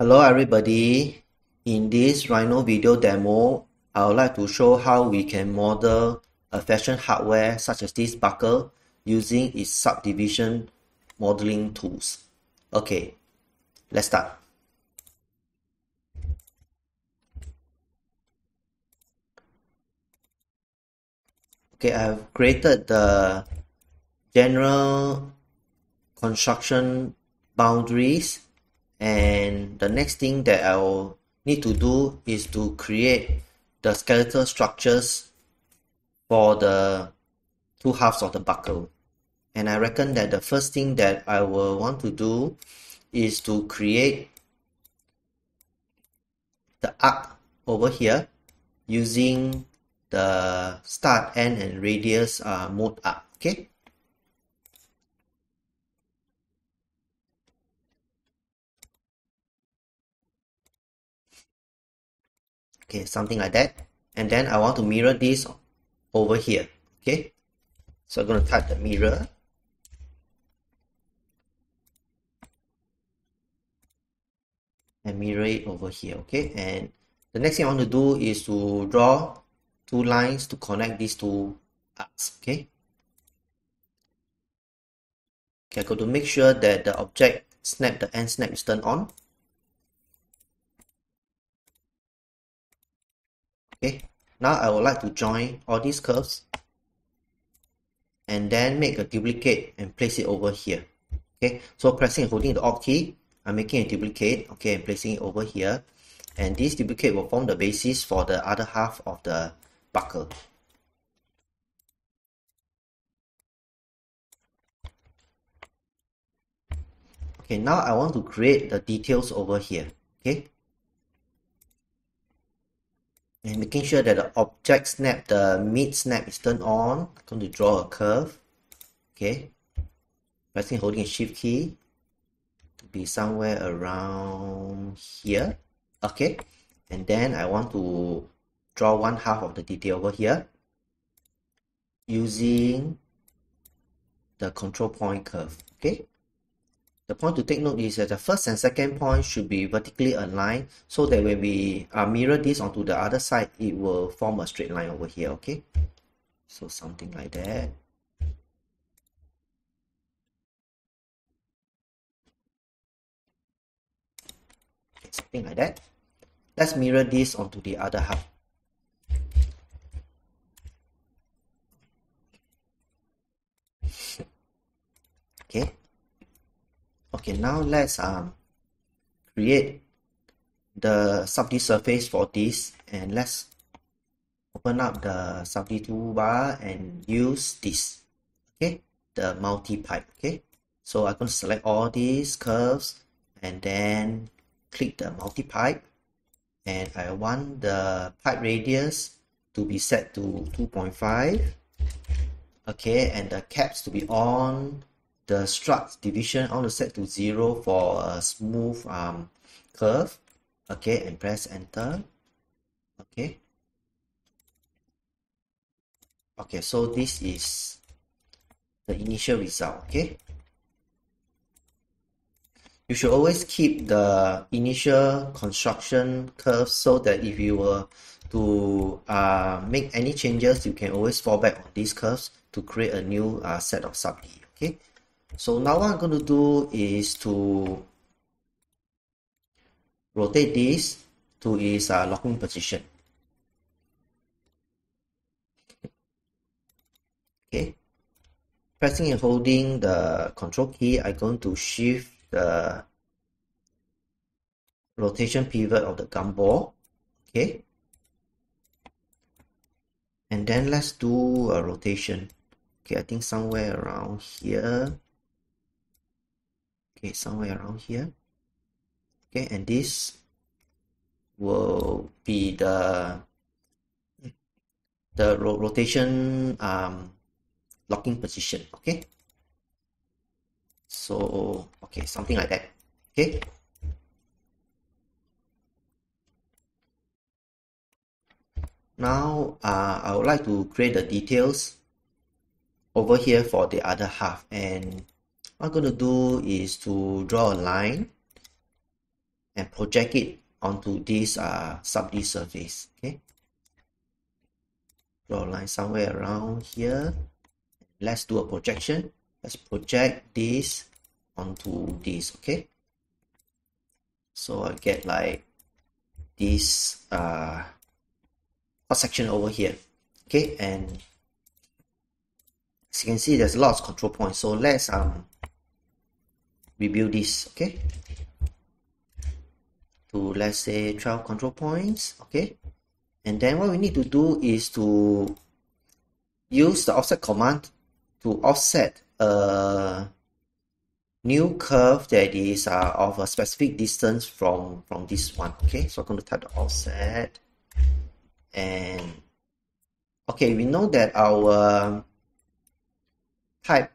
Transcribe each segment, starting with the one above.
Hello everybody, in this Rhino video demo, I would like to show how we can model a fashion hardware such as this buckle using its subdivision modeling tools. Okay, let's start. Okay, I've created the general construction boundaries and the next thing that I'll need to do is to create the skeletal structures for the two halves of the buckle. And I reckon that the first thing that I will want to do is to create the arc over here using the start end and radius uh, mode arc okay okay something like that. And then I want to mirror this over here. Okay? So I'm going to type the mirror. And mirror it over here okay? And the next thing I want to do is to draw two lines to connect these two arcs okay? Okay I got to make sure that the object snap the end snap is turned on okay now I would like to join all these curves and then make a duplicate and place it over here. Okay so pressing and holding the alt key I'm making a duplicate okay and placing it over here. And this duplicate will form the basis for the other half of the buckle. Okay now I want to create the details over here. Okay and making sure that the object snap, the mid snap is turned on. I'm going to draw a curve. Okay. Pressing holding shift key to be somewhere around here. Okay. And then I want to draw one half of the detail over here using the control point curve. Okay. The point to take note is that the first and second point should be vertically aligned so that when we uh, mirror this onto the other side, it will form a straight line over here, okay? So something like that. Something like that. Let's mirror this onto the other half. Okay, okay now let's um create the subd surface for this and let's open up the subd toolbar and use this okay? The multi-pipe okay? So i'm going to select all these curves and then click the multi-pipe and i want the pipe radius to be set to 2.5 okay? And the caps to be on the strut division I want to set to 0 for a smooth um, curve. Okay and press enter. Okay. Okay so this is the initial result okay? You should always keep the initial construction curve so that if you were to uh, make any changes you can always fall back on these curves to create a new uh, set of sub D. okay so now what I'm going to do is to rotate this to its uh, locking position. Okay, pressing and holding the control key, I'm going to shift the rotation pivot of the gumball. Okay, and then let's do a rotation. Okay, I think somewhere around here okay somewhere around here. Okay and this will be the the ro rotation um, locking position okay? So okay something like that okay? Now uh, I would like to create the details over here for the other half and what I'm going to do is to draw a line and project it onto this uh, sub D surface. Okay. Draw a line somewhere around here. Let's do a projection. Let's project this onto this. Okay. So I get like this uh, section over here. Okay, and as you can see, there's lots of control points. So let's um rebuild this. Okay, to let's say 12 control points. Okay, and then what we need to do is to use the offset command to offset a new curve that is uh, of a specific distance from from this one okay so i'm going to type the offset and okay we know that our pipe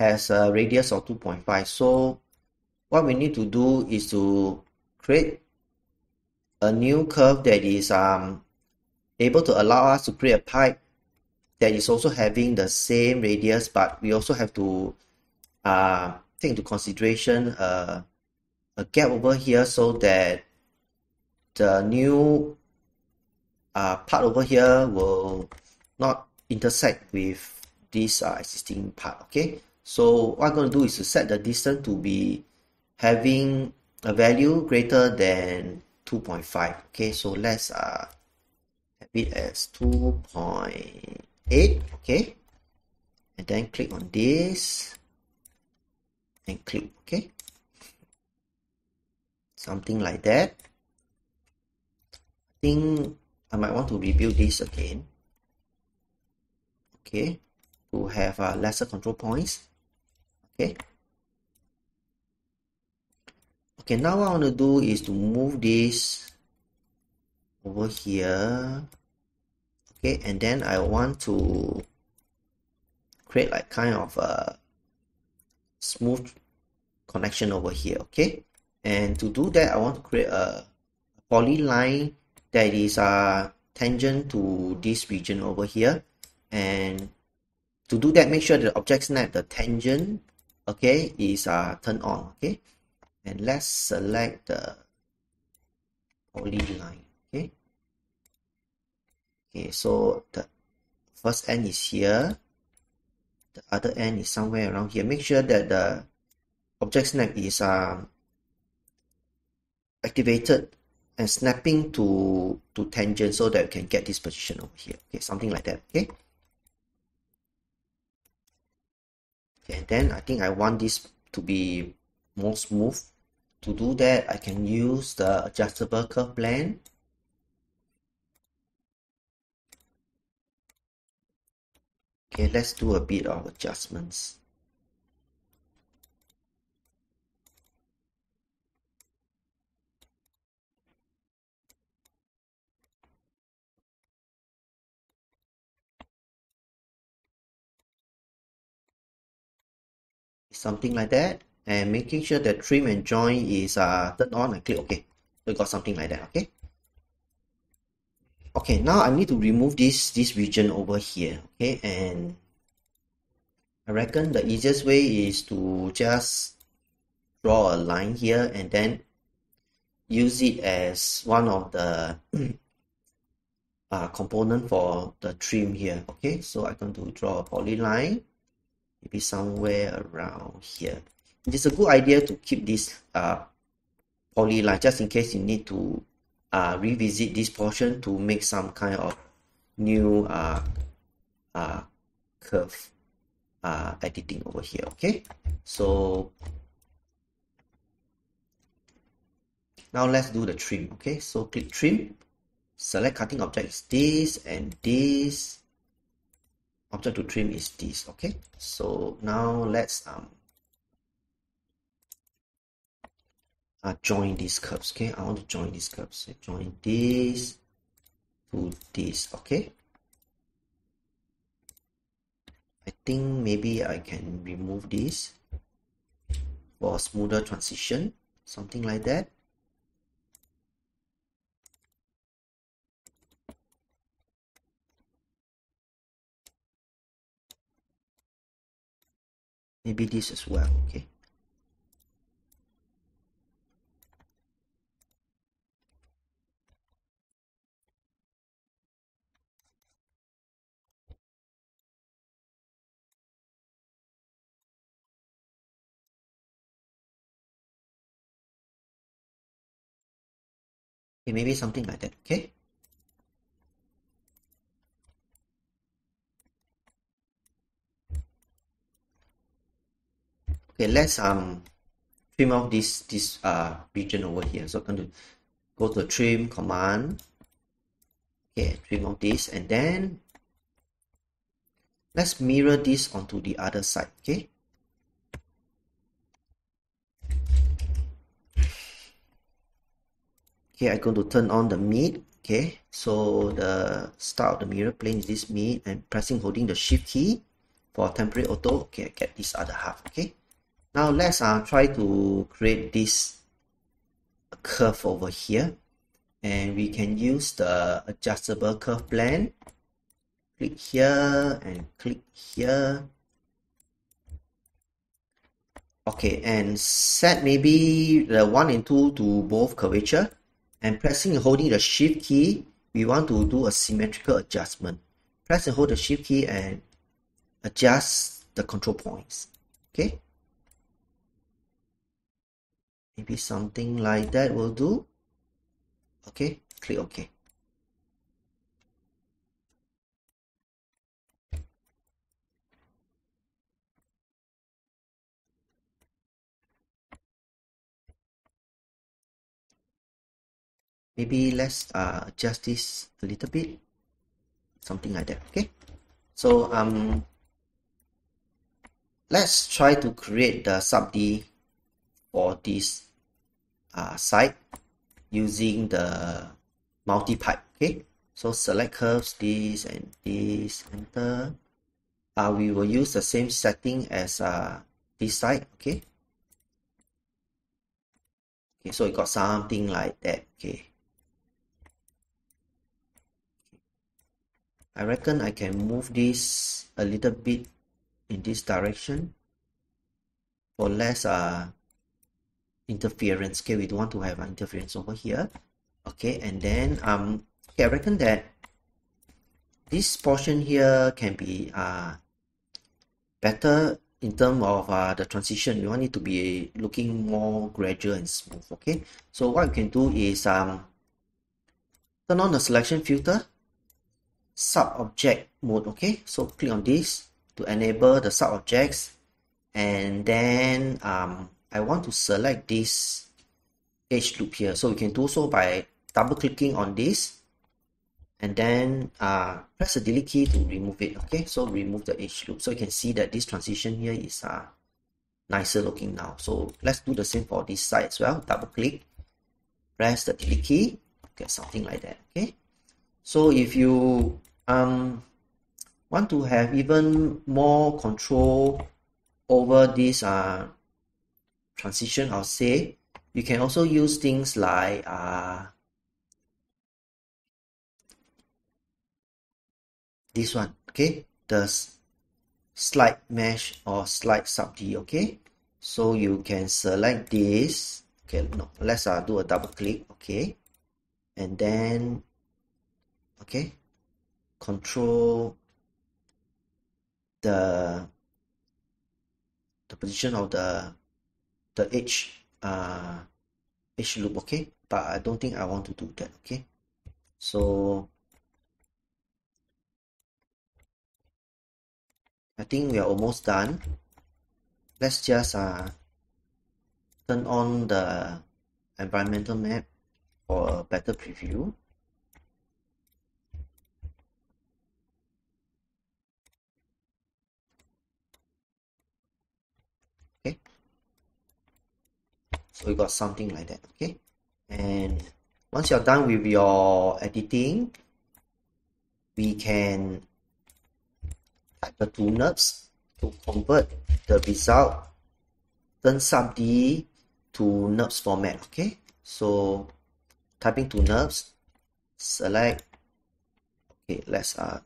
has a radius of 2.5 so what we need to do is to create a new curve that is um, able to allow us to create a pipe that is also having the same radius but we also have to uh, take into consideration uh, a gap over here so that the new uh, part over here will not intersect with this uh, existing part okay so what I'm going to do is to set the distance to be having a value greater than 2.5 okay so let's uh, have it as 2.8 okay? And then click on this. And click okay? Something like that. I think I might want to rebuild this again. Okay to have uh, lesser control points okay okay now what I want to do is to move this over here. Okay and then I want to create like kind of a smooth connection over here okay? And to do that I want to create a polyline that is uh, tangent to this region over here. And to do that make sure the object snap the tangent okay is uh, turned on okay? And let's select the polyline okay? Okay so the first end is here. The other end is somewhere around here. Make sure that the object snap is um, activated and snapping to to tangent so that we can get this position over here. Okay something like that okay okay and then I think I want this to be more smooth. To do that I can use the adjustable curve blend. Okay let's do a bit of adjustments something like that and making sure that trim and join is uh, turned on and click OK. We got something like that, okay? Okay, now I need to remove this, this region over here, okay? And I reckon the easiest way is to just draw a line here and then use it as one of the uh, component for the trim here, okay? So I'm going to draw a polyline maybe somewhere around here. It's a good idea to keep this uh, polyline just in case you need to uh, revisit this portion to make some kind of new uh, uh, curve uh, editing over here okay so now let's do the trim okay so click trim select cutting objects this and this object to trim is this okay? So now let's um uh, join these curves okay? I want to join these curves so join this to this okay? I think maybe I can remove this for a smoother transition something like that maybe this as well okay? Okay maybe something like that okay? Okay let's um trim off this this uh region over here. So I'm going to go to trim command. Okay trim off this and then let's mirror this onto the other side okay? Okay I'm going to turn on the mid okay? So the start of the mirror plane is this mid and pressing holding the shift key for temporary ortho. Okay I get this other half okay now let's uh, try to create this curve over here. And we can use the adjustable curve blend click here and click here. Okay and set maybe the 1 and 2 to both curvature. And pressing and holding the shift key we want to do a symmetrical adjustment. Press and hold the shift key and adjust the control points. Okay maybe something like that will do. Okay click ok. Maybe let's uh, adjust this a little bit. Something like that okay? So um let's try to create the sub D for this uh, site using the multi-pipe okay? So select curves this and this enter. Uh, we will use the same setting as uh, this side okay? Okay so it got something like that okay? I reckon I can move this a little bit in this direction for less uh, interference. Okay we don't want to have an interference over here. Okay and then um okay I reckon that this portion here can be uh better in terms of uh, the transition. We want it to be looking more gradual and smooth. Okay so what you can do is um turn on the selection filter sub object mode. Okay so click on this to enable the sub objects and then um I want to select this edge loop here. So we can do so by double clicking on this and then uh, press the delete key to remove it. Okay, so remove the edge loop. So you can see that this transition here is uh, nicer looking now. So let's do the same for this side as well. Double click, press the delete key, get something like that. Okay, so if you um, want to have even more control over this uh, transition, I'll say, you can also use things like uh, this one, okay? The slide mesh or slide sub D, okay? So you can select this. Okay, no, let's uh, do a double click, okay? And then, okay, control the the position of the the edge uh edge loop okay? But I don't think I want to do that okay? So I think we are almost done. Let's just uh turn on the environmental map for a better preview so you got something like that okay? And once you're done with your editing we can type the to NURBS to convert the result turn sub D to NURBS format okay? So typing to NURBS select okay let's uh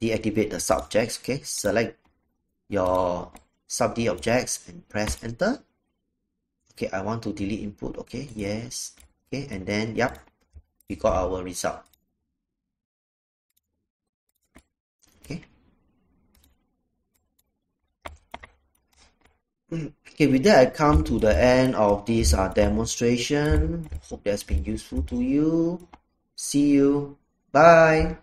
deactivate the subjects okay? Select your sub D objects and press enter okay I want to delete input okay yes okay and then yep we got our result okay okay Okay, with that, I come to the end of this uh, demonstration. Hope that's been useful to you. See you. Bye.